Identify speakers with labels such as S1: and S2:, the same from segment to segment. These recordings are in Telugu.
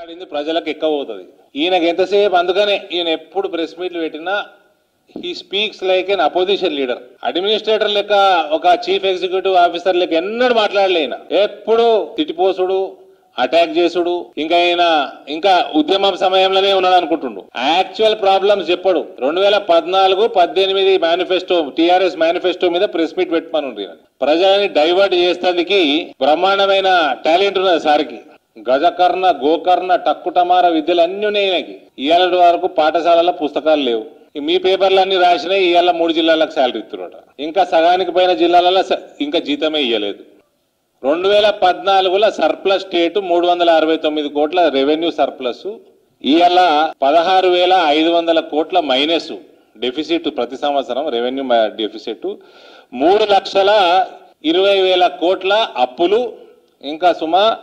S1: మాట్లాడింది ప్రజలకు ఎక్కువ అవుతుంది ఈయనకి ఎంతసేపు అందుకనే ఈయన ఎప్పుడు ప్రెస్ మీట్లు పెట్టినా he speaks like an opposition leader administrator లెక్క ఒక చీఫ్ ఎగ్జిక్యూటివ్ ఆఫీసర్ లెక్క ఎన్నడూ మాట్లాడలే ఈయన. ఎప్పుడు తిటిపోసుడు అటాక్ చేసుడు ఇంకా ఆయన ఇంకా ఉద్యమం సమయంలోనే ఉన్నాడు అనుకుంటుండు. యాక్చువల్ ప్రాబ్లమ్స్ చెప్పడు. రెండు వేల పద్నాలుగు పద్దెనిమిది మేనిఫెస్టో టిఆర్ఎస్ మేనిఫెస్టో మీద ప్రెస్ మీట్ పెట్టమని ప్రజల్ని డైవర్ట్ చేసేందుకు బ్రహ్మాండమైన టాలెంట్ ఉన్నది సార్కి. గజకర్ణ గోకర్ణ టక్కుటమార విద్యలు ఉన్నాయి ఈయనకి. ఇవాళ వరకు పాఠశాలలో పుస్తకాలు లేవు. మీ మీ పేపర్లన్నీ రాసినాయి ఇవాళ మూడు జిల్లాలకు శాలరీ ఇస్తున్నారట ఇంకా సగానికి పైన జిల్లాలలో ఇంకా జీతమే ఇవ్వలేదు రెండు వేల పద్నాలుగులో సర్ప్లస్ స్టేట్ మూడు వందల అరవై తొమ్మిది కోట్ల రెవెన్యూ సర్ప్లస్ ఇవాళ పదహారు వేల ఐదు వందల కోట్ల మైనస్ డెఫిసిట్ ప్రతి సంవత్సరం రెవెన్యూ డెఫిసిట్ మూడు లక్షల ఇరవై వేల కోట్ల అప్పులు. ఇంకా సుమారు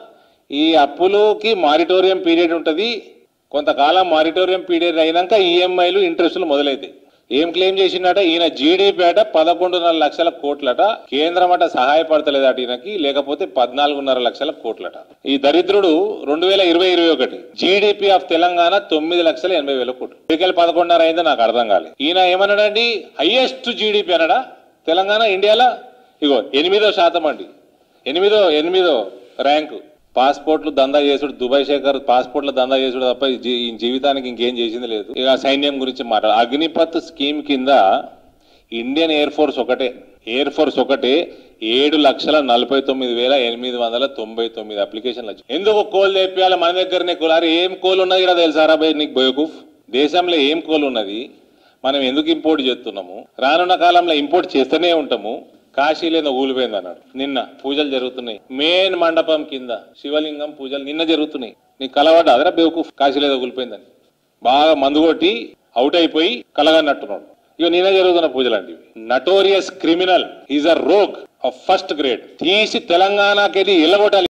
S1: ఈ అప్పులోకి మారిటోరియం పీరియడ్ ఉంటుంది. కొంతకాలం మారిటోరియం పీరియడ్ అయినాక ఈఎంఐలు ఇంట్రెస్టులు మొదలైతాయి. ఏం క్లెయిమ్ చేసిండట? ఈయన జీడీపీ అట పదకొండున్నర లక్షల కోట్లట. కేంద్రం అట సహాయపడతలేదట ఈయనకి. లేకపోతే పద్నాలుగున్నర లక్షల కోట్లట. ఈ దరిద్రుడు రెండు వేల ఇరవై ఇరవై ఒకటి జీడీపీ ఆఫ్ తెలంగాణ తొమ్మిది లక్షల ఎనభై వేల కోట్లు. ఎన్నికలు పదకొండున్నర అయిందో నాకు అర్థం కాలేదు ఈయన ఏమన్నాడండి? హైయెస్ట్ జీడీపీ అనడా తెలంగాణ ఇండియాలో? ఇగో ఎనిమిదో శాతం అండి. ఎనిమిదో ఎనిమిదో ర్యాంకు. పాస్పోర్ట్లు దందా చేసుడు దుబాయ్ శేఖర్ పాస్పోర్ట్ల దందా చేసుడు తప్ప ఈ జీ- ఈ జీవితానికి ఇంకేం చేసింది లేదు. ఇక సైన్యం గురించి మాట్లాడు అగ్నిపత్ స్కీమ్ కింద ఇండియన్ ఎయిర్ ఫోర్స్ ఒకటే. ఎయిర్ ఫోర్స్ ఒకటే ఏడు లక్షల నలభై తొమ్మిది వేల ఎనిమిది వందల తొంభై తొమ్మిది అప్లికేషన్లు వచ్చాయి. ఎందుకు కోల్ తెప్పియాలి? మన దగ్గరనే కోలారు ఏం కోల్ ఉన్నది ఇక్కడ తెలుసారా భయ్ నీకు బయోకూఫ్? దేశంలో ఏం కోల్ ఉన్నది? మనం ఎందుకు ఇంపోర్ట్ చేస్తున్నాము? రానున్న కాలంలో ఇంపోర్ట్ చేస్తూనే ఉంటాము. కాశీలేదో ఊలిపోయింది అన్నాడు. నిన్న పూజలు జరుగుతున్నాయి. మెయిన్ మండపం కింద శివలింగం పూజలు నిన్న జరుగుతున్నాయి. నీకు కలవాడు అదరా బేవకూఫ్ కాశీలేదో ఊలిపోయిందని. బాగా మందు కొట్టి అవుట్ అయిపోయి కలగన్నట్టున్నాడు. ఇక నిన్న జరుగుతున్న పూజలు అండి notorious criminal is a rogue of first grade తీసి తెలంగాణకి వెళ్ళి ఎల్లగొట్టాలి